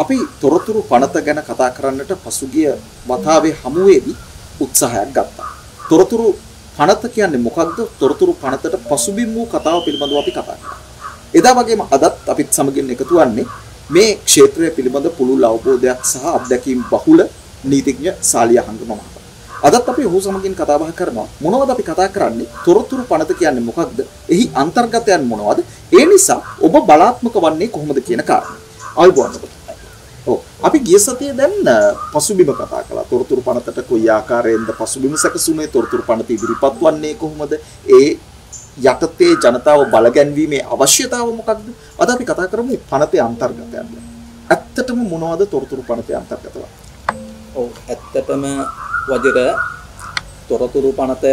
අපි තොරතුරු පනත ගැන කතා කරන්නට පසුගිය වතාවේ හමුවේදී උත්සාහයක් ගත්තා. තොරතුරු පනත කියන්නේ මොකක්ද? තොරතුරු පනතට පසුබිම් වූ කතාව පිළිබඳව අපි කතා කරා. එදා වගේම අදත් අපිත් සමගින් එකතු වන්නේ මේ ක්ෂේත්‍රය පිළිබඳ පුළුල් අවබෝධයක් සහ අත්දැකීම් බහුල නීතිඥ සාලියා හංගම මහතා. අදත් අපි ඔහු සමගින් කතා බහ කරනවා. මොනවද අපි කතා කරන්නේ? තොරතුරු පනත කියන්නේ මොකක්ද? එහි අන්තර්ගතයන් මොනවද? ඒ නිසා ඔබ බලාත්මක වන්නේ කොහොමද කියන කාරණා. ආයුබෝවන් ඔබට. ඔව් අපි ගිය සතියේ දැන් පසුබිම කතා කළා. තොරතුරු පනතට කොයි ආකාරයෙන්ද පසුබිම සැකසුනේ? තොරතුරු පනත ඉදිරිපත් වන්නේ කොහොමද? ඒ යටතේ ජනතාව බලගැන්වීමේ අවශ්‍යතාව මොකක්ද? අද අපි කතා කරමු පනතේ අන්තර්ගතයන්. ඇත්තටම මොනවද තොරතුරු පනතේ අන්තර්ගතව? ඔව් ඇත්තටම වජිර තොරතුරු පනත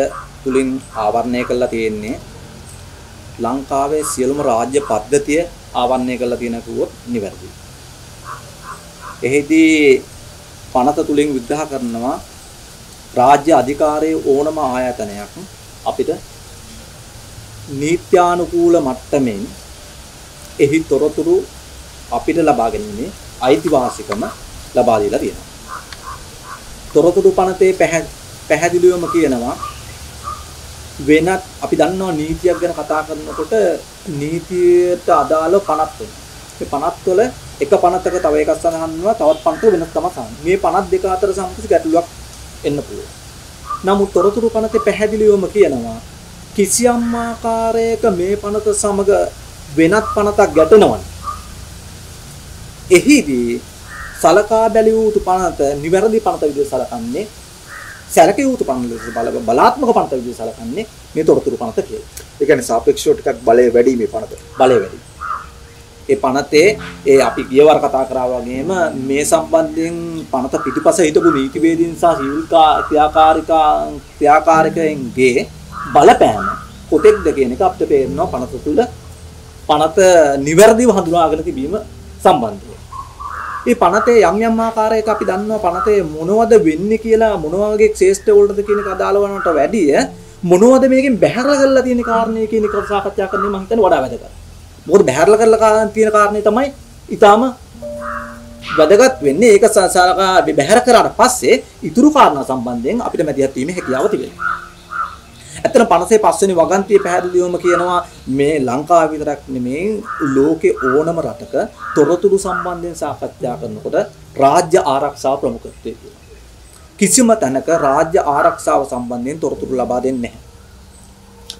තුලින් ආවරණය කරලා තියෙන්නේ ලංකාවේ සියලුම රාජ්‍ය පද්ධතිය ආවරණය කරලා තියෙන කිව්වොත් නිවැරදියි. එහිදී පනත තුලින් විග්‍රහ කරනවා රාජ්‍ය අධිකාරයේ ඕනම ආයතනයක් අපිට නීත්‍යානුකූල මට්ටමින් එහි තොරතුරු අපිට ලබා ගැනීමේ අයිතිවාසිකම ලබා දීලා තියෙනවා. තොරතුරු පනතේ පැහැදිලිවම කියනවා වෙනත් අපි දන්නවා නීතියක් ගැන කතා කරනකොට නීතියට අදාළ පනත් වෙනවා. මේ පනත් වල එක පනතක තව එකක් සඳහන් වෙනවා තවත් පනතක වෙනස් තමයි සඳහන්. මේ පනත් දෙක අතර සම්පූර්ණ ගැටලුවක් එන්න පුළුවන්. නමුත් තොරතුරු පනතේ පැහැදිලිවම කියනවා කිසියම් ආකාරයක මේ පනත සමග වෙනත් පනතක් ගැටෙනවනේ. එහිදී සලකා බැලිය යුතු පනත නිවැරදි පනත විදිහට සලකන්නේ සැලකිය යුතු පනත බල බලාත්මක පනත විදිහට සලකන්නේ මේ තොරතුරු පනත කියලා. ඒ කියන්නේ සාපේක්ෂව ටිකක් බලය වැඩි මේ පනත. බලය වැඩි. ඒ පනතේ ඒ අපි ගියවර කතා කරා වගේම මේ සම්බන්ධයෙන් පනත පිටිපස හිටපු නීතිවේදීන් සහ සිවිල් ක්‍රියාකාරිකා ක්‍රියාකාරිකයන්ගේ බලපෑම කොතෙක්ද කියන එක අපිට පේනවා පනත තුළ පනත නිවැරදිව හඳුනාගෙන තිබීම සම්බන්ධව. මේ පනතේ යම් යම් ආකාරයක අපි දන්නවා පනතේ මොනවද වෙන්නේ කියලා මොන වගේ ක්ෂේත්‍ර වලටද කියන එක අදාළ වනට වැඩිය මොනවද මේකෙන් බැහැරලා කරලා තියෙන කාරණේ කියන එක සාකච්ඡා කරන්නේ මම හිතන්නේ වඩා වැදගත්. මොකද බැහැරලා කරලා තියෙන කාරණේ තමයි ඊටාම වැදගත් වෙන්නේ ඒක සාසලකා බැහැර කරාට පස්සේ ඉතුරු කාරණා සම්බන්ධයෙන් අපිට මැදිහත් වීමේ හැකියාව තිබෙනවා. ඇත්තට 55 වෙනි වගන්තිය පැහැදිලිවම කියනවා මේ ලංකාව විතරක් නෙමේ ලෝකේ ඕනම රටක තොරතුරු සම්බන්ධයෙන් සාකච්ඡා කරනකොට රාජ්‍ය ආරක්ෂාව ප්‍රමුඛත්වයේ තියෙනවා. කිසිම තැනක රාජ්‍ය ආරක්ෂාව සම්බන්ධයෙන් තොරතුරු ලබා දෙන්නේ නැහැ.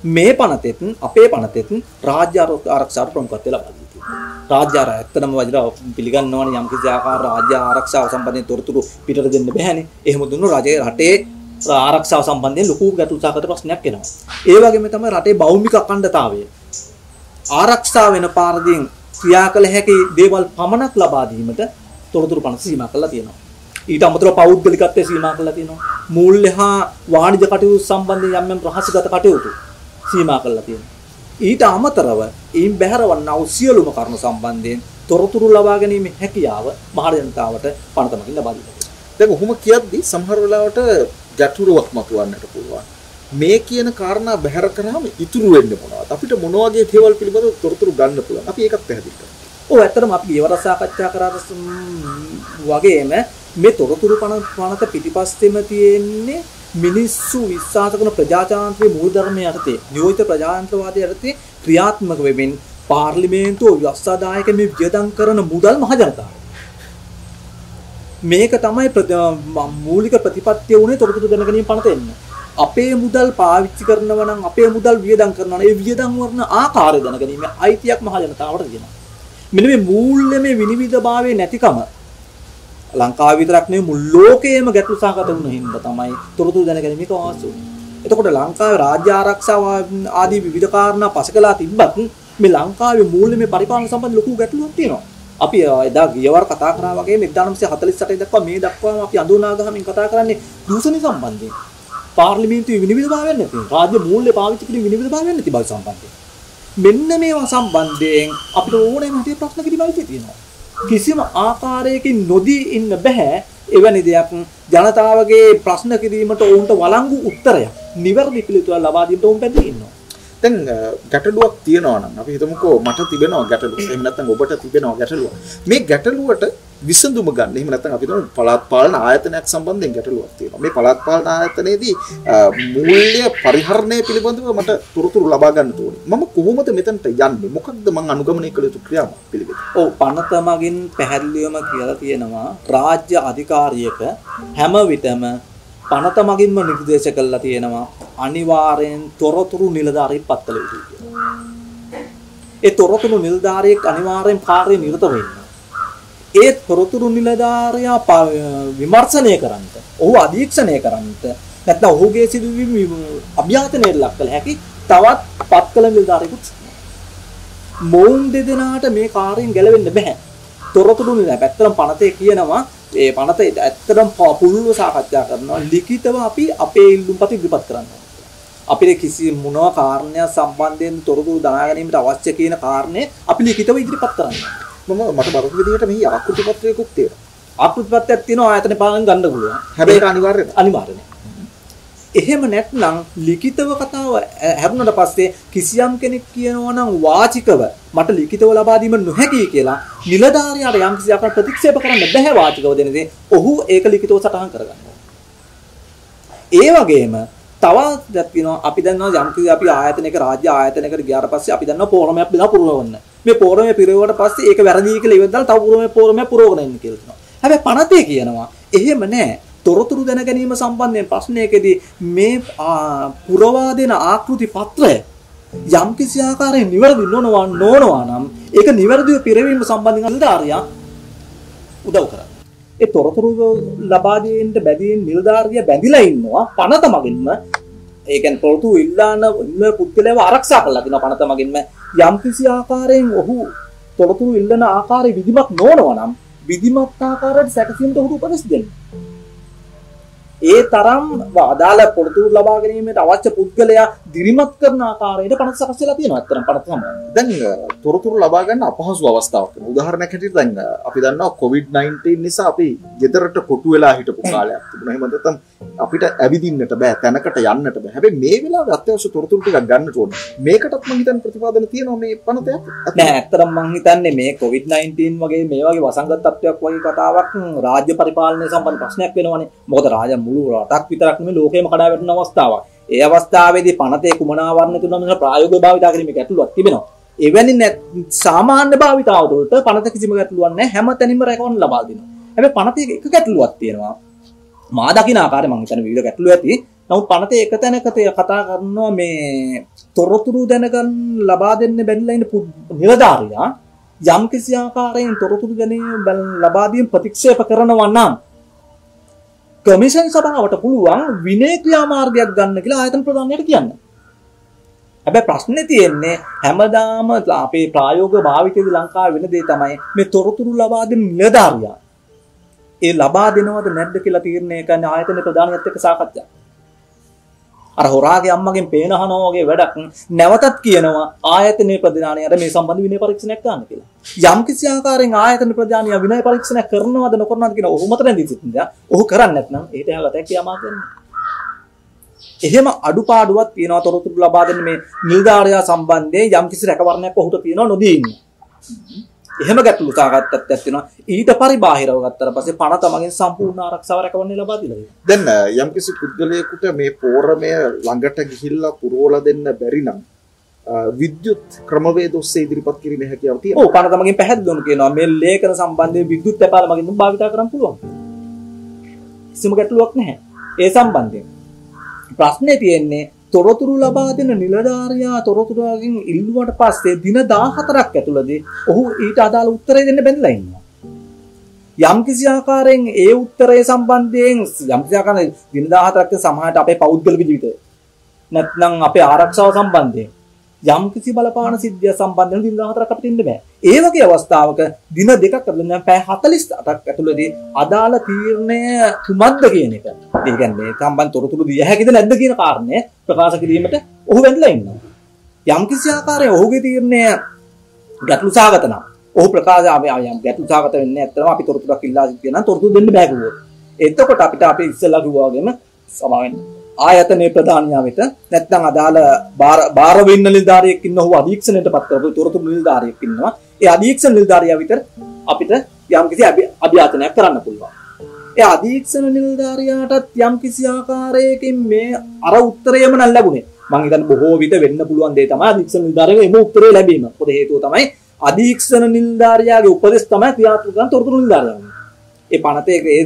මේ පනතෙත් අපේ පනතෙත් රාජ්‍ය ආරක්ෂාවට ප්‍රමුඛත්වය ලබා දෙනවා. රාජ්‍ය ආරක්ෂා ඇත්තටම වජිර පිළිගන්නවනේ යම් කිසි ආකාර රාජ්‍ය ආරක්ෂාව සම්බන්ධයෙන් තොරතුරු පිටට දෙන්න බෑනේ. එහෙම දුන්නු රජයේ රටේ ආරක්ෂාව සම්බන්ධයෙන් ලොකු ගැටලු සහගත ප්‍රශ්නයක් එනවා. ඒ වගේම තමයි රටේ භෞමික අඛණ්ඩතාවය ආරක්ෂා වෙන පාරදීන් ක්‍රියා කළ හැකි දේවල් පමණක් ලබා දීමට තොරතුරු පනත සීමා කරලා තියෙනවා. ඊට අමතරව පෞද්ගලිකත්වය සීමා කරලා තියෙනවා. මූල්‍ය හා වාණිජ කටයුතු සම්බන්ධයෙන් යම් යම් රහස්‍යගත කටයුතු සීමා කරලා තියෙනවා. ඊට අමතරව ඊන් බැහැරවන්නා වූ සියලුම කරුණු සම්බන්ධයෙන් තොරතුරු ලබා ගැනීමේ හැකියාව මහ ජනතාවට පනතමකින් ලබා දෙනවා. දැන් ඔහොම කියද්දි සමහර වෙලාවට ගැටුරුවක් මතුවන්නට පුළුවන්. මේ කියන කාරණා බැහැර කරාම ඉතුරු වෙන්නේ මොනවද? අපිට මොන වගේ දේවල් පිළිබඳව තොරතුරු ගන්න පුළුවන්. අපි ඒකත් පැහැදිලි කරමු. ඔව් ඇත්තටම අපි ඊවර සාකච්ඡා කරාට වගේම මේ තොරතුරු පනත පිටිපස්සෙම තියෙන්නේ මිනිස්සු විශ්වාස කරන ප්‍රජාතන්ත්‍රයේ මූලධර්ම යටතේ නියෝජිත ප්‍රජාතන්ත්‍රවාදය යටතේ ක්‍රියාත්මක වෙමින් පාර්ලිමේන්තුව ව්‍යවස්ථාදායක මේ වියදම් කරන මුදල් මහ ජනතාව මේක තමයි මූලික ප්‍රතිපත්තිය උනේ තොරතුරු දැනගැනීම පනත එන්න. අපේ මුදල් පාවිච්චි කරනවා නම් අපේ මුදල් වියදම් කරනවා නම් ඒ වියදම් වර්ණ ආකාරය දැනගැනීම අයිතියක් මහ ජනතාවට තියෙනවා. මෙන්න මේ මූල්‍යමය විනිවිදභාවයේ නැතිකම ලංකාව විතරක් නෙවෙයි මුළු ලෝකයේම ගැටලු සහගත වුණ හින්දා තමයි තොරතුරු දැනගැනීම එක අවශ්‍ය වුනේ. එතකොට ලංකාවේ රාජ්‍ය ආරක්ෂාව ආදී විවිධ කාරණා පසකලා තිබ්බත් මේ ලංකාවේ මූල්‍යමය පරිපාලන සම්බන්ධ ලොකු ගැටලුවක් තියෙනවා. අපි එදා ගියවර කතා කරා වගේ 1948 දක්වා මේ දක්වාම අපි අඳුනා ගහමින් කතා කරන්නේ දූෂණ සම්බන්ධයෙන්. පාර්ලිමේන්තුවේ විනිවිදභාවයක් නැති. රාජ්‍ය මූල්‍ය පාවිච්චි කිරීම විනිවිදභාවයක් නැති බව සම්බන්ධයෙන්. මෙන්න මේවා සම්බන්ධයෙන් අපිට ඕනෑම හිතේ ප්‍රශ්න කිරීමයි තියෙනවා. කිසිම ආකාරයකින් නොදී ඉන්න බෑ එවැනි දෙයක් ජනතාවගේ ප්‍රශ්න කිරීමට ඔවුන්ට වළංගු උත්තරයක් නිවැරදි පිළිතුරක් ලබා දෙන්න ඔවුන් පැත්තේ ඉන්නවා. දැන් ගැටලුවක් තියෙනවා නම් අපි හිතමුකෝ මට තිබෙනවා ගැටලුව. එහෙම නැත්නම් ඔබට තිබෙනවා ගැටලුව. මේ ගැටලුවට විසඳුම ගන්න. එහෙම නැත්නම් අපි තුමු පළාත් පාලන ආයතනයක් සම්බන්ධයෙන් ගැටලුවක් තියෙනවා. මේ පළාත් පාලන ආයතනයේදී මූල්‍ය පරිහරණය පිළිබඳව මට තොරතුරු ලබා ගන්න ඕනේ. මම කොහොමද මෙතනට යන්නේ? මොකක්ද මම අනුගමනය කළ යුතු ක්‍රියාව පිළිවෙල? ඔව් පනත මගින් පැහැදිලිවම කියලා තියෙනවා රාජ්‍ය අධිකාරියක හැම විටම පනත මගින්ම නිර්දේශ කළා තියෙනවා අනිවාර්යෙන් තොරතුරු නිලධාරියෙක් පත් කළ යුතුයි කියලා. ඒ තොරතුරු නිලධාරියෙක් අනිවාර්යෙන් කාර්යය නිරත වෙන්න. ඒ තොරතුරු නිලධාරියා විමර්ශනය කරන්නට, ඔහු අධීක්ෂණය කරන්නට, නැත්නම් ඔහුගේ සිදුවීම් අභ්‍යාසනයට ලක් කළ හැකි තවත් පත් කළ නිලධාරියෙකුත් මොවුන් දෙදෙනාට මේ කාර්යයෙන් ගැලවෙන්න බෑ. තොරතුරු නිලධාරියා පැත්තටම පනතේ කියනවා ඒ පනත ඇත්තටම පුළුල්ව සාකච්ඡා කරනවා ලිඛිතව අපි අපේ ඉල්ලුම්පත් ඉදිරිපත් කරනවා. අපිට කිසි මොනවා කාරණයක් සම්බන්ධයෙන් තොරතුරු දනා ගැනීමට අවශ්‍ය කියන කාරණේ අපි ලිඛිතව ඉදිරිපත් කරනවා. මම මට බරපතල විදිහට මෙහි ආකෘති පත්‍රයකුත් තියෙනවා. ආකෘති පත්‍රයක් තියෙනවා ආයතන පාලන ගන්න පුළුවන්. හැබැයි ඒක අනිවාර්යද? අනිවාර්යයි. එහෙම නැත්නම් ලිඛිතව කතාව හැරුණට පස්සේ කිසියම් කෙනෙක් කියනවා නම් වාචිකව මට ලිඛිතව ලබා දීම නොහැකි කියලා නිලධාරියාට යම් කිසි අපට ප්‍රතික්ෂේප කරන්න බැහැ වාචිකව දෙනදී ඔහු ඒක ලිඛිතව සටහන් කරගන්නවා. ඒ වගේම තවත් තියෙනවා අපි දන්නවා යම් කිසි අපි ආයතනයක රාජ්‍ය ආයතනයකට ගියාට පස්සේ අපි දන්නවා පෝරමයක් බෙදා පුරවන්න. මේ පෝරමය පිරෙවුවට පස්සේ ඒක වැරදි කියලා ඉවදාලා තව පෝරමය පෝරමය පුරවගෙන ඉන්න කියලා කියනවා. හැබැයි පනතේ කියනවා එහෙම නැහැ. තොරතුරු දැන ගැනීම සම්බන්ධයෙන් ප්‍රශ්නයකදී මේ පුරවා දෙන ආකෘති පත්‍රය යම් කිසි ආකාරයෙන් නිවැරදි නොනවා නොනවා නම් ඒක නිවැරදිව පිරවීම සම්බන්ධයෙන් නිලධාරියා උදව් කරා. ඒ තොරතුරු ලබා දෙන්න බැඳීම් නිලධාරියා බැඳිලා ඉන්නවා පනත මගින්ම ඒ කියන්නේ තොරතුරු ඉල්ලාන ඉන්න පුද්ගලයාව ආරක්ෂා කරලා දෙනවා පනත මගින්ම යම් කිසි ආකාරයෙන් ඔහු තොරතුරු ඉල්ලන ආකාරය විධිමත් නොවනවා නම් විධිමත් ආකාරයට සැකසීමට ඔහුට උපදෙස් දෙන්න. ඒ තරම් අදාළ පොරතුරු ලබා ගැනීමට අවශ්‍ය පුද්ගලයා දිරිමත් කරන ආකාරයට පනත සකස් වෙලා තියෙනවා. අත්‍තරම් පනත තමයි. දැන් තොරතුරු ලබා ගන්න අපහසු අවස්ථාවක් වෙනවා. උදාහරණයක් හැටියට දැන් අපි දන්නවා COVID-19 නිසා අපි ගෙදරට කොටු වෙලා හිටපු කාලයක් තිබුණා. එහෙම නැත්නම් අපිට ඇවිදින්නට බෑ, තැනකට යන්නට බෑ. හැබැයි මේ වෙලාවේ අත්‍යවශ්‍ය තොරතුරු ටිකක් ගන්නට ඕන. මේකටත් මම හිතන්නේ ප්‍රතිපාදන තියෙනවා මේ පනතයක්. නෑ, ඇත්තටම මම හිතන්නේ මේ COVID-19 වගේ මේ වගේ වසංගත තත්ත්වයක් වගේ කතාවක් රාජ්‍ය පරිපාලනය සම්බන්ධ ප්‍රශ්නයක් වෙනවනේ. මොකද රාජ්‍ය මුළු රටක් විතරක් නෙමෙයි ලෝකෙම කඩා වැටෙන අවස්ථාවක්. ඒ අවස්ථාවේදී පනතේ කුමනාවරණ තුනම ප්‍රායෝගිකව භාවිතා කිරීමේ ගැටලුවක් තිබෙනවා. එවැනි සාමාන්‍ය භාවිතාව තුළට පනත කිසිම ගැටලුවක් නැහැ හැම තැනින්ම රැකවන්න ලබා දෙනවා. හැබැයි පනතේ එක ගැටලුවක් තියෙනවා. මා දකින ආකාරය මම හිතන්නේ විවිධ ගැටලු ඇති. නමුත් පනතේ එක තැනක කතා කරනවා මේ තොරතුරු දැනගන්න ලබා දෙන්න බැරිලා ඉන්න නිලධාරියා යම් කිසි ආකාරයෙන් තොරතුරු ගැනීම ලබා දීම ප්‍රතික්ෂේප කරනවා නම් කමිෂන් සභාවට පුළුවන් විනය ක්‍රියාමාර්ගයක් ගන්න කියලා ආයතන ප්‍රධානයට කියන්න. හැබැයි ප්‍රශ්නේ තියෙන්නේ හැමදාම අපේ ප්‍රායෝගික භාවිතයේදී ලංකාවේ වෙන දේ තමයි මේ තොරතුරු ලබා දෙන නිලධාරියා. ඒ ලබා දෙනවද නැද්ද කියලා තීරණය කරන ආයතන ප්‍රධානියත් එක්ක සාකච්ඡා. අර හොරාගේ අම්මගෙන් පේන අහනවා වගේ වැඩක් නැවතත් කියනවා ආයතනයේ ප්‍රධානියට මේ සම්බන්ධ විනය පරීක්ෂණයක් ගන්න කියලා. යම් කිසි ආකාරයෙන් ආයතන ප්‍රධානිය විනය පරීක්ෂණයක් කරනවද නොකරනවද කියන ඔහු මත රැඳී සිටිනවා. ඔහු කරන්නේ නැත්නම් ඒට යාලට කියාමා කරනවා. එහෙම අඩුපාඩුවක් තියෙනවා තොරතුරු ලබා දෙන්න මේ නිලධාරියා සම්බන්ධයෙන් යම් කිසි රැකවරණයක් ඔහුට තියෙනවා නොදී ඉන්න. එහෙම ගැටලු සාකච්ඡාවක් තියෙනවා. ඊට පරිබාහිරව ගත්තට පස්සේ පණ තමගෙන් සම්පූර්ණ ආරක්ෂාව රැකවන්නේ ලබා දීලා. දැන් යම්කිසි පුද්ගලයෙකුට මේ පෝරමය ළඟට ගිහිල්ලා පුරවලා දෙන්න බැරි නම් විද්‍යුත් ක්‍රමවේද ඔස්සේ ඉදිරිපත් කිරීමේ හැකියාව තියෙනවා. ඔව් පණ තමගෙන් පැහැදිලිවම කියනවා මේ ලේඛන සම්බන්ධයෙන් විද්‍යුත් තැපාල මගින් භාවිත කරන්න පුළුවන්. කිසිම ගැටලුවක් නැහැ. ඒ සම්බන්ධයෙන්. ප්‍රශ්නේ තියෙන්නේ තොරතුරු ලබා දෙන නිලධාරියා තොරතුරුගෙන් ඉල්ලුවට පස්සේ දින 14ක් ඇතුළතදී ඔහු ඊට අදාළ උත්තරය දෙන්න බැඳලා ඉන්නවා. යම් කිසි ආකාරයෙන් ඒ උත්තරය සම්බන්ධයෙන් යම් කිසි ආකාරයෙන් දින 14ක් සමහරට අපේ පෞද්ගලික ජීවිතය නැත්නම් අපේ ආරක්ෂාව සම්බන්ධයෙන් යම් කිසි බලපාන සිද්ධිය සම්බන්ධයෙන් දින 14ක් අපිට ඉන්න බෑ. ඒ වගේ අවස්ථාවක දින දෙකක් ඇතුළත දැන් පැය 48ක් ඇතුළතදී අදාළ තීරණය කුමක්ද කියන එක. ඒ කියන්නේ සම්බන්ධ තොරතුරු දිය හැකිද නැද්ද කියන කාරණය ප්‍රකාශ කිරීමට ඔහු වැඳලා ඉන්නවා. යම් කිසි ආකාරයෙන් ඔහුගේ තීරණය ගැටලු සහගත නම් ඔහු ප්‍රකාශ යම් ගැටලු සහගත වෙන්නේ නැත්නම් අපි තොරතුරක් ඉල්ලා සිටිනවා තොරතුරු දෙන්න බෑ කිව්වොත්. එතකොට අපිට අපි ඉස්සෙල්ලා කිව්වා වගේම සමාවෙන්න ආයතනයේ ප්‍රධානියා වෙත නැත්නම් අදාළ බාර වෙන්න නිලධාරියෙක් ඉන්න ඔහු අධීක්ෂණයට පත් කරපු තොරතුරු නිලධාරියෙක් ඉන්නවා. ඒ අධීක්ෂණ නිලධාරියා විතර අපිට යම්කිසි අභ්‍යාචනයක් කරන්න පුළුවන්. ඒ අධීක්ෂණ නිලධාරියාටත් යම්කිසි ආකාරයකින් මේ අර උත්තරයම නම් ලැබුණේ. මං හිතන්නේ බොහෝ විට වෙන්න පුළුවන් දේ තමයි අධීක්ෂණ නිලධාරියාගේ එම උත්තරේ ලැබීම. මොකද හේතුව තමයි අධීක්ෂණ නිලධාරියාගේ උපදෙස් තමයි ක්‍රියාත්මක කරන තොරතුරු නිලධාරියාගේ. ඒ පනතේ ඒ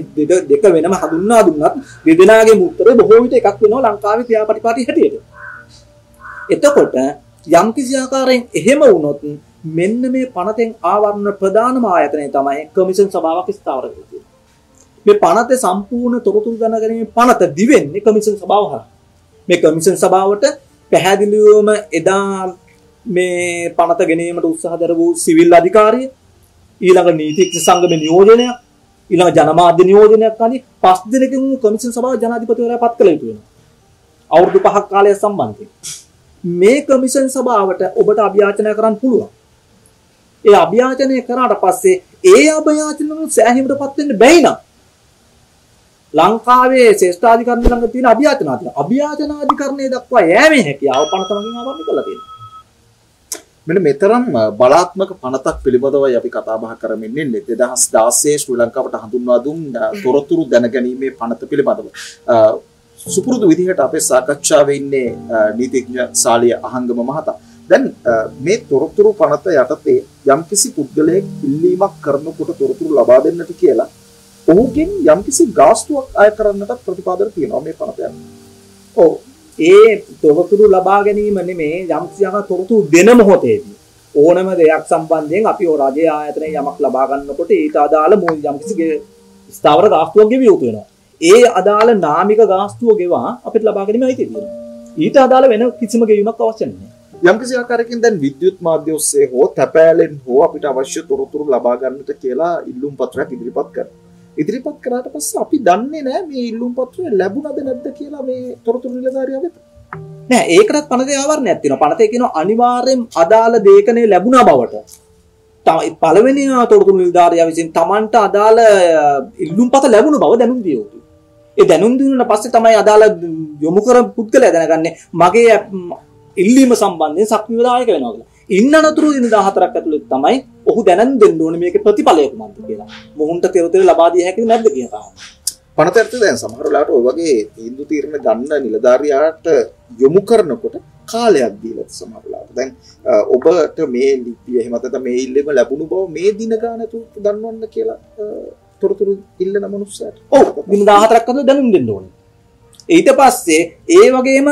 දෙක වෙනම හඳුන්වා දුන්නත් දෙදෙනාගේ උත්තරේ බොහෝ විට එකක් වෙනවා ලංකාවේ ක්‍රියාපටිපාටි හැටියට. එතකොට යම්කිසි ආකාරයෙන් එහෙම වුණොත් මෙන්න මේ පනතෙන් ආවරණ ප්‍රධානම ආයතනය තමයි කමිෂන් සභාවක් ස්ථාවර කරන්නේ. මේ පනතේ සම්පූර්ණ තොරතුරු දැනගැනීමේ පනත දිවෙන්නේ කමිෂන් සභාව හරහා. මේ කමිෂන් සභාවට පැහැදිලිවම එදා මේ පනත ගැනීමට උත්සාහ දරපු සිවිල් අධිකාරිය ඊළඟ නීතිඥ සංගමේ නියෝජනයක් ඊළඟ ජනමාධ්‍ය නියෝජනයක් අනි පස් දිනකින් කමිෂන් සභාව ජනාධිපතිවරයා පත් කළ යුතු වෙනවා. අවුරුදු පහක් කාලය සම්බන්ධයෙන්. මේ කමිෂන් සභාවට ඔබට අභ්‍යාචනය කරන්න පුළුවන්. ඒ අභ්‍යාචනය කරාට පස්සේ ඒ අභ්‍යාචනය සෑහීමටපත් වෙන්න බැයි නම් ලංකාවේ ශ්‍රේෂ්ඨාධිකරණ ළඟ තියෙන අභියාචනාධිකරණ අභියාචනාධිකරණය දක්වා යෑමේ හැකියාව පනතමකින් ආවරණය කරලා තියෙනවා. මෙන්න මෙතරම් බලාත්මක පනතක් පිළිබඳවයි අපි කතා බහ කරමින් ඉන්නේ 2016 ශ්‍රී ලංකාවට හඳුන්වා දුන් තොරතුරු දැනගැනීමේ පනත පිළිබඳව. සුපුරුදු විදිහට අපේ සාකච්ඡාවේ ඉන්නේ නීතිඥ සාලිය අහංගම මහතා. දැන් මේ තොරතුරු පනත යටතේ යම්කිසි පුද්ගලයෙක් ඉල්ලීමක් කරනකොට තොරතුරු ලබා දෙන්නට කියලා ඔහුගෙන් යම්කිසි ගාස්තුවක් අය කරන්නට ප්‍රතිපාදන තියෙනවා මේ පනත ඔව් ඒ තොරතුරු ලබා ගැනීම නෙමේ යම්කිසි ආකාර තොරතුරු දෙන මොහොතේදී ඕනම දෙයක් සම්බන්ධයෙන් අපි ඔය රජයේ ආයතනයේ යමක් ලබා ගන්නකොට ඊට අදාළ මූල යම්කිසි ස්ථාවර ගාස්තුවක් ගෙවිය යුතු වෙනවා. ඒ අදාළ නාමික ගාස්තුව ගෙවා අපිට ලබා ගැනීම අයිති තියෙනවා. ඊට අදාළ වෙන කිසිම ගෙවීමක් අවශ්‍ය නැහැ. යම්කිසි ආකාරයකින් දැන් විද්‍යුත් මාධ්‍ය ඔස්සේ හෝ තැපෑලෙන් හෝ අපිට අවශ්‍ය තොරතුරු ලබා ගන්නට කියලා ඉල්ලුම් පත්‍රයක් ඉදිරිපත් කරනවා. ඉදිරිපත් කරාට පස්සේ අපි දන්නේ නැහැ මේ ඉල්ලුම් පත්‍රය ලැබුණද නැද්ද කියලා මේ තොරතුරු නිලධාරියා වෙත. නෑ ඒකටත් පනතේ ආවරණයක් තියෙනවා. පනතේ කියනවා අනිවාර්යෙන් අදාළ දේකනේ ලැබුණා බවට. පළවෙනි තොරතුරු නිලධාරියා විසින් Tamanට අදාළ ඉල්ලුම් පත ලැබුණ බව දැනුම් දිය යුතුයි. ඒ දැනුම් දුන්නාට පස්සේ තමයි අදාළ යොමු කරපු පුද්ගලයා දැනගන්නේ මගේ ඉල්ලීම සම්බන්ධයෙන් සක්විවදායක වෙනවා කියලා. ඉන්න අනතුරු දින 14ක් ඇතුළත තමයි ඔහු දැනන් දෙන්න ඕනේ මේකේ ප්‍රතිඵලය කුමක්ද කියලා. මොහුන්ට තෙරතෙර ලබා දිය හැකිද නැද්ද කියන කාරණා. පනතරත දැන් සමහර වෙලාවට ඔය වගේ තීන්දුව తీරන ගන්න නිලධාරියාට යොමු කරනකොට කාලයක් දීලා සමහර වෙලාවට. දැන් ඔබට මේ ලිපිය එහෙම නැත්නම් මේ ඉල්ලීම ලැබුණු බව මේ දින ගාන තුත් දන්වන්න කියලා තොරතුරු ඉල්ලන මනුස්සයාට. ඔව් දින 14ක් අතර දැනුම් දෙන්න ඕනේ. ඊට පස්සේ ඒ වගේම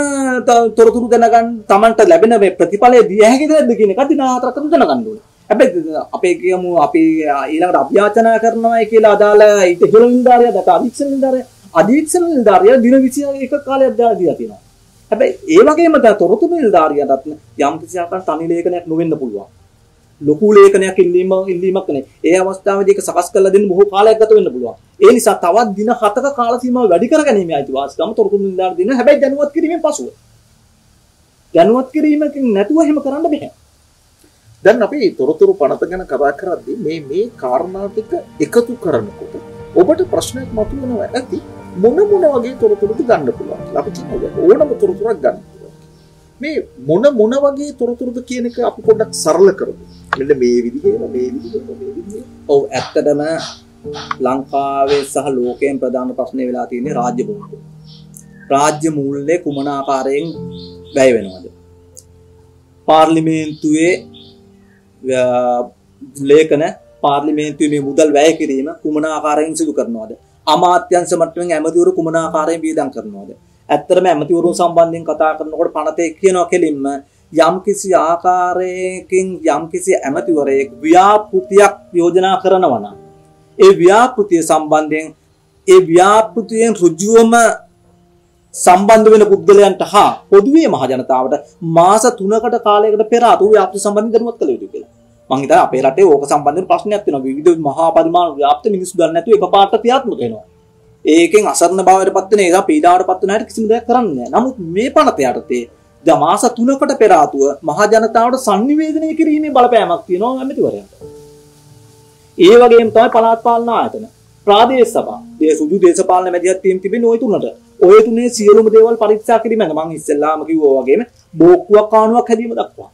තොරතුරු දැනගන්න Tamanට ලැබෙන මේ ප්‍රතිඵලය දිය හැකිද නැද්ද කියන එක දින හතරක් අතර දැනගන්න ඕනේ. හැබැයි අපේ කියමු අපි ඊළඟට අභ්‍යාචනා කරනවායි කියලා අදාළ ඊට ඉහළ නිලධාරියා දත අධීක්ෂණ නිලධාරියා අධීක්ෂණ නිලධාරියා දින 21 කාලයක් දාලා දීලා තියෙනවා. හැබැයි ඒ වගේම තොරතුරු නිලධාරියාටත් යම් කිසි ආකාර තනි ලේඛනයක් නොවෙන්න පුළුවන්. ලොකු ලේඛනයක් ඉල්ලීම ඉල්ලීමක් නේ. ඒ අවස්ථාවේදී ඒක සකස් කරලා දෙන්න බොහෝ කාලයක් ගත වෙන්න පුළුවන්. ඒ නිසා තවත් දින 7ක කාල සීමාව වැඩි කරගැනීමේ අයිතිවාසිකම තොරතුරු නිලධාරියා දෙන්න. හැබැයි දැනුවත් කිරීමෙන් පසුව. දැනුවත් කිරීමකින් නැතුව එහෙම කරන්න බෑ. දැන් අපි තොරතුරු පනත ගැන කතා කරද්දී මේ මේ කාරණා ටික එකතු කරනකොට ඔබට ප්‍රශ්නයක් මතුවෙනවා ඇති මොන මොන වගේ තොරතුරුද ගන්න පුළුවන් කියලා. අපි කියනවා ඕනම තොරතුරක් ගන්න පුළුවන්. මේ මොන මොන වගේ තොරතුරුද කියන එක අපි පොඩ්ඩක් සරල කරමු. මෙන්න මේ විදිහේ මේ විදිහේ මේ විදිහේ. ඔව් ඇත්තටම ලංකාවේ සහ ලෝකයෙන් ප්‍රධාන ප්‍රශ්නේ වෙලා තියෙන්නේ රාජ්‍ය බෝඩු. රාජ්‍ය මූල්‍ය කුමන ආකාරයෙන් වැය වෙනවද? පාර්ලිමේන්තුවේ ලේඛන පාර්ලිමේන්තුවේ මුදල් වැය කිරීම කුමන ආකාරයෙන් සිදු කරනවද? අමාත්‍යංශ මට්ටමින් ඇමතිවරු කුමන ආකාරයෙන් වියදම් කරනවද? ඇත්තටම ඇමතිවරුන් සම්බන්ධයෙන් කතා කරනකොට පනතේ කියනවා කෙලින්ම යම්කිසි ආකාරයකින් යම්කිසි ඇමතිවරයෙක් ව්‍යාපෘතියක් යෝජනා කරනවා නම් ඒ ව්‍යාපෘතිය සම්බන්ධයෙන් ඒ ව්‍යාපෘතියෙන් ඍජුවම සම්බන්ධ වෙන පුද්ගලයන්ට හා පොදුවේ මහ ජනතාවට මාස 3කට කාලයකට පෙර අතු ව්‍යාප්ති සම්බන්ධ දැනුවත් කළ යුතුයි කියලා. මං හිතන්නේ අපේ රටේ ඕක සම්බන්ධව ප්‍රශ්නයක් තියෙනවා. විවිධ මහා පරිමාණ ව්‍යාප්ත මිනිස්සු ගන්න නැතුව එකපාරට ක්‍රියාත්මක වෙනවා. ඒකෙන් අසරණ භාවයට පත් වෙන ඒවා පීඩාවට පත් වෙන අයට කිසිම දෙයක් කරන්නේ නැහැ. නමුත් මේ පනත යටතේ දැන් මාස 3කට පෙර ආතුව මහ ජනතාවට sannivedanaya කිරීමේ බලපෑමක් තියෙනවා ඇමතිවරයාට. ඒ වගේම තමයි පළාත් පාලන ආයතන. ප්‍රාදේශ සභා, දේශුදු දේශපාලන මැදිහත් වීම තිබෙන ওই තුනට. ඔය තුනේ සියලුම දේවල් පරීක්ෂා කිරීම මම ඉස්සෙල්ලාම කිව්වා වගේම බෝක්කුවක් කානුවක් හැදීම දක්වා.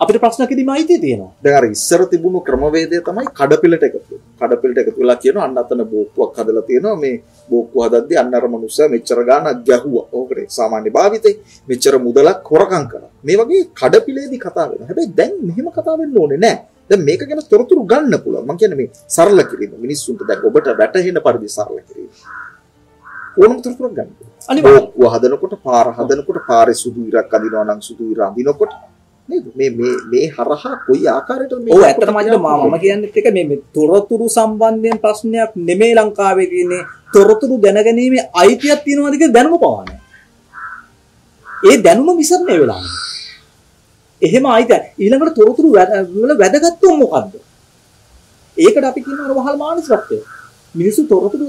අපිට ප්‍රශ්නකෙදිම අයිතිය තියෙනවා. දැන් අර ඉස්සර තිබුණු ක්‍රමවේදය තමයි කඩපිලට එකතු කඩපිලට එකතු වෙලා කියනවා අන්න අතන බෝක්කුවක් හදලා තියෙනවා මේ බෝක්කුව හදද්දී අන්න අර මනුස්සයා මෙච්චර ගාණක් ගැහුවා. ඕකට සාමාන්‍ය භාවිතේ මෙච්චර මුදලක් හොරකම් කරා. මේ වගේ කඩපිලේදී කතා වෙනවා. හැබැයි දැන් මෙහෙම කතා වෙන්න ඕනේ නැහැ. දැන් මේක ගැන තොරතුරු ගන්න පුළුවන්. මම කියන්නේ මේ සරල කිරීම. මිනිස්සුන්ට දැන් ඔබට වැටහෙන පරිදි සරල කිරීම. ඕනම තොරතුරක් ගන්න. බෝක්කුව හදනකොට පාර හදනකොට පාරේ සුදු ඉරක් අදිනවා නම් සුදු ඉර අදිනකොට නේද? මේ මේ මේ හරහා කොයි ආකාරයකටද මේ ඔව් ඇත්තටම අද මම කියන්නේත් එක මේ මේ තොරතුරු සම්බන්ධයෙන් ප්‍රශ්නයක් නෙමෙයි ලංකාවේ තියෙන්නේ තොරතුරු දැනගැනීමේ අයිතියක් තියෙනවද කියලා දැනුම පවන්නේ. ඒ දැනුම විසරණය වෙලා එහෙම අයිතිය. ඊළඟට තොරතුරු වල වැදගත්කම මොකද්ද? ඒකට අපි කියනවා වහල් මානසිකත්වය. මිනිස්සු තොරතුරු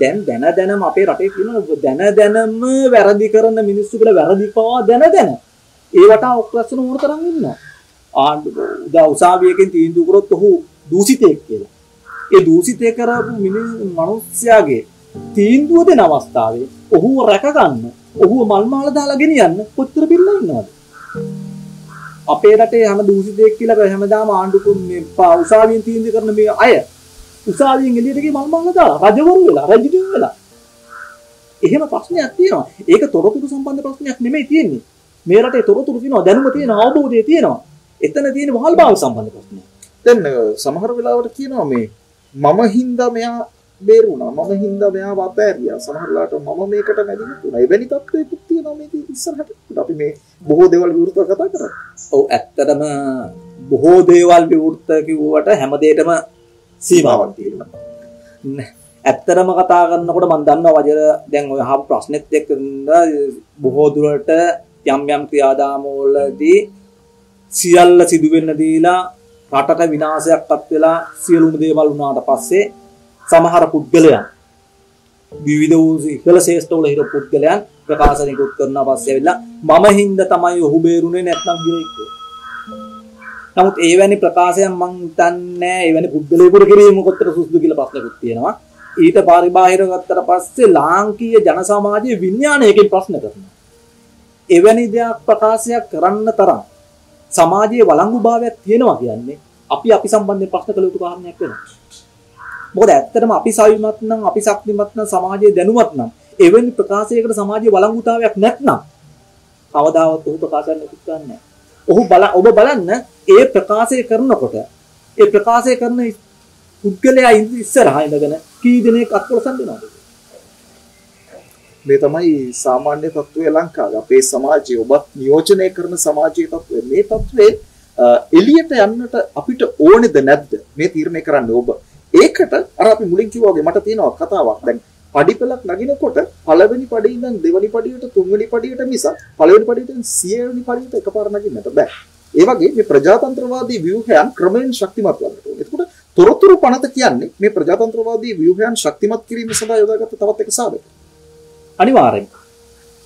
දැන් දැන දැනම අපේ රටේ කියනවා දැන දැනම වැරදි කරන මිනිස්සු කියලා වැරදි පවා දැන දැන ඒ වටා ඔක්ලස්සන ඕන තරම් ඉන්නවා. ආණ්ඩු උදා උසාවියකින් තීන්දුව කරොත් ඔහු දූෂිතයෙක් කියලා. ඒ දූෂිතය කරපු මිනිස්සයාගේ තීන්දුව දෙන අවස්ථාවේ ඔහුව රැක ගන්න, ඔහුව මල් මාල දාලා ගෙනියන්න කොච්චර බිල්ල ඉන්නවද? අපේ රටේ හැම දූෂිතයෙක් කියලා හැමදාම ආණ්ඩු මේ උසාවියෙන් තීන්දුව කරන මේ අය උසාවියෙන් එළියට ගිහ මල් මාල දාලා රජවරු වෙලා රජිතුන් වෙලා. එහෙම ප්‍රශ්නයක් තියෙනවා. ඒක තොරතුරු සම්බන්ධ ප්‍රශ්නයක් නෙමෙයි තියෙන්නේ. මේ රටේ තොරතුරු තියෙනවා දැනුම තියෙනවා අවබෝධය තියෙනවා. එතන තියෙන වහල් භාව සම්බන්ධ ප්‍රශ්න දැන් සමහර වෙලාවට කියනවා මේ මම හින්දා මෙයා බේරුණා මම හින්දා මෙයා වපෑරියා සමහරලාට මම මේකට මැදින් තුණා එවැනි තත්ත්වයකුත් තියෙනවා මේක ඉස්සරහට. අපි මේ බොහෝ දේවල් විවෘතව කතා කරා ඔව් ඇත්තටම බොහෝ දේවල් විවෘත කිව්වට හැම දෙයකම සීමාවක් තියෙනවා. ඇත්තරම කතා කරනකොට මම දන්නවා වජර දැන් ඔය අහපු ප්‍රශ්නෙත් එක්ක බොහෝ දුරට යම් යම් ක්‍රියාදාමවලදී සියල්ල සිදු වෙන්න දීලා රටට විනාශයක්පත් වෙලා සියලුම දේවල් වුණාට පස්සේ සමහර පුද්ගලයන් විවිධ වූ ඉහළ ශේෂ්ඨවල හිර පුද්ගලයන් ප්‍රකාශනිකුත් කරනවා පස්සේ ඇවිල්ලා මම හින්දා තමයි ඔහු බේරුනේ නැත්නම් ගිරෙක් නමුත් ඒවැනි ප්‍රකාශයන් මං හිතන්නේ එවැනි පුද්ගලයෙකුට කිරීම කොතර සුදුසුද කියලා ප්‍රශ්නකුත් තියෙනවා. ඊට පරිබාහිර ගත්තට පස්සේ ලාංකීය ජන සමාජයේ විඥානයකින් ප්‍රශ්න කරනවා. එවැනි දෙයක් ප්‍රකාශයක් කරන්න තරම් සමාජයේ වළංගුභාවයක් තියෙනවා කියන්නේ අපි අපි සම්බන්ධයෙන් ප්‍රශ්න කළ යුතු කාරණයක් වෙනවා. මොකද ඇත්තටම අපි සවිමත් නම් අපි ශක්තිමත් නම් සමාජයේ දැනුවත් නම් එවැනි ප්‍රකාශයකට සමාජයේ වළංගුතාවයක් නැත්නම් කවදාවත් ඔහු ප්‍රකාශයක් නැතිකන්නේ ඔහු බල ඔබ බලන්න ඒ ප්‍රකාශය කරනකොට ඒ ප්‍රකාශය කරන පුද්ගලයා ඉස්සරහා ඉඳගෙන කී දෙනෙක් අත්කොලසන් දෙනවද? මේ තමයි සාමාන්‍ය තත්ත්වය ලංකාවේ. අපේ සමාජයේ ඔබත් නියෝජනය කරන සමාජයේ තත්ත්වය. මේ තත්ත්වයේ එළියට යන්නට අපිට ඕනේද නැද්ද? මේ තීරණය කරන්නේ ඔබ. ඒකට අර අපි මුලින් කිව්වා වගේ මට තියෙනවා කතාවක්. දැන් පඩිපෙලක් නගිනකොට පළවෙනි පඩිය ඉඳන් දෙවෙනි පඩියට තුන්වෙනි පඩියට මිස පළවෙනි පඩියට සියවෙනි පඩියට එකපාර නගින්නට බෑ. ඒ වගේ මේ ප්‍රජාතන්ත්‍රවාදී ව්‍යුහයන් ක්‍රමයෙන් ශක්තිමත් වන්නට ඕනේ. එතකොට තොරතුරු පනත කියන්නේ මේ ප්‍රජාතන්ත්‍රවාදී ව්‍යුහයන් ශක්තිමත් කිරීම සඳහා යොදාගත්ත තවත් එක සාධකයක්. අනිවාර්යෙන්.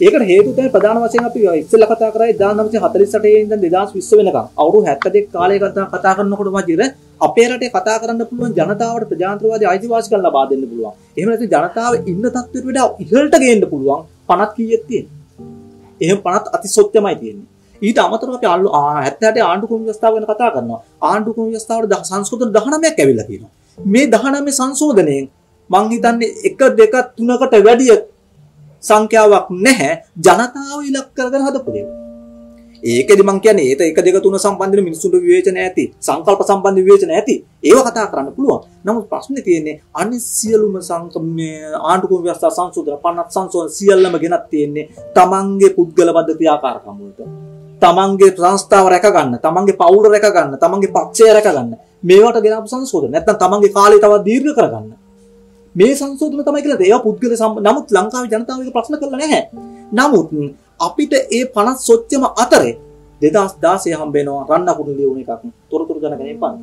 ඒකට හේතුව තමයි ප්‍රධාන වශයෙන් අපි ඉස්සෙල්ලා කතා කරා 1948 ඉඳන් 2020 වෙනකම් අවුරුදු 72 කාලයක කතා කරනකොට මජිර අපේ රටේ කතා කරන්න පුළුවන් ජනතාවට ප්‍රජාතන්ත්‍රවාදී අයිතිවාසිකම් ලබා දෙන්න පුළුවන්. එහෙම නැත්නම් ජනතාව ඉන්න තත්ත්වයට වඩා ඉහළට ගේන්න පුළුවන් පනත් කීයක් තියෙනවා. එහෙම පනත් අතිසොත්‍යමයි තියෙන්නේ. ඊට අමතරව අපි 78 ආණ්ඩුක්‍රම ව්‍යවස්ථාව ගැන කතා කරනවා. ආණ්ඩුක්‍රම ව්‍යවස්ථාවට සංශෝධන 19ක් ඇවිල්ලා තියෙනවා. මේ 19 සංශෝධනයෙන් මං හිතන්නේ 1 2 3කට වැඩිය සංඛ්‍යාවක් නැහැ ජනතාව ඉලක්ක කරගෙන හදපු දේවල්. ඒකෙදි මං කියන්නේ ඒත 1 2 3 සම්බන්ධ මිනිස්සුන්ට විවේචන ඇති සංකල්ප සම්බන්ධ විවේචන ඇති ඒව කතා කරන්න පුළුවන්. නමුත් ප්‍රශ්නේ තියෙන්නේ අනිත් සියලුම සංකම්මේ ආණ්ඩුක්‍රම ව්‍යවස්ථා සංශෝධන පනත් සංශෝධන සියල්ලම ගෙනත් තියෙන්නේ තමන්ගේ පුද්ගල බද්ධ ආකාරකම් වලට. තමන්ගේ සංස්ථාව රැක ගන්න, තමන්ගේ පවුල රැක ගන්න, තමන්ගේ පක්ෂය රැක ගන්න. මේවට ගෙනාපු සංශෝධන. නැත්නම් තමන්ගේ කාලය තවත් දීර්ඝ කරගන්න. මේ සංශෝධන තමයි කියලා ඒවා පුද්ගල නමුත් ලංකාවේ ජනතාව එක ප්‍රශ්න කරලා නැහැ. නමුත් අපිට ඒ 50 සොච්චම අතරේ 2016 හම්බෙනවා රන්නකුරු ලියුණ එකක් තොරතුරු ජනගණනය පන්ත.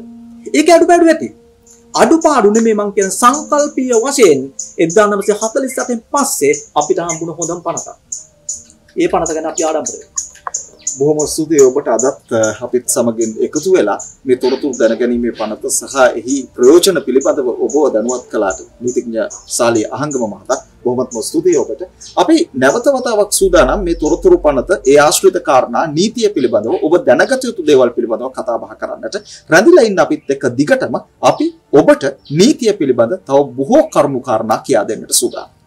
ඒක අඩුපාඩු ඇති. අඩුපාඩු නෙමෙයි මං කියන සංකල්පීය වශයෙන් 1947 පස්සේ අපිට හම්බුණ හොඳම පනතක්. ඒ පනත ගැන අපි ආඩම්බර වෙනවා. බොහොම ස්තුතියි ඔබට අදත් අපිත් සමගින් එකතු වෙලා මේ තොරතුරු දැනගැනීමේ පනත සහ එහි ප්‍රයෝජන පිළිබඳව ඔබව දැනුවත් කළාට නීතිඥ සාලී අහංගම මහතා බොහොමත්ම ස්තුතියි ඔබට. අපි නැවත වතාවක් සූදානම් මේ තොරතුරු පනත ඒ ආශ්‍රිත කාරණා නීතිය පිළිබඳව ඔබ දැනගත යුතු දේවල් පිළිබඳව කතා බහ කරන්නට රැඳිලා ඉන්න අපිත් එක්ක දිගටම අපි ඔබට නීතිය පිළිබඳ තව බොහෝ කරුණු කාරණා කියා දෙන්නට සූදානම්.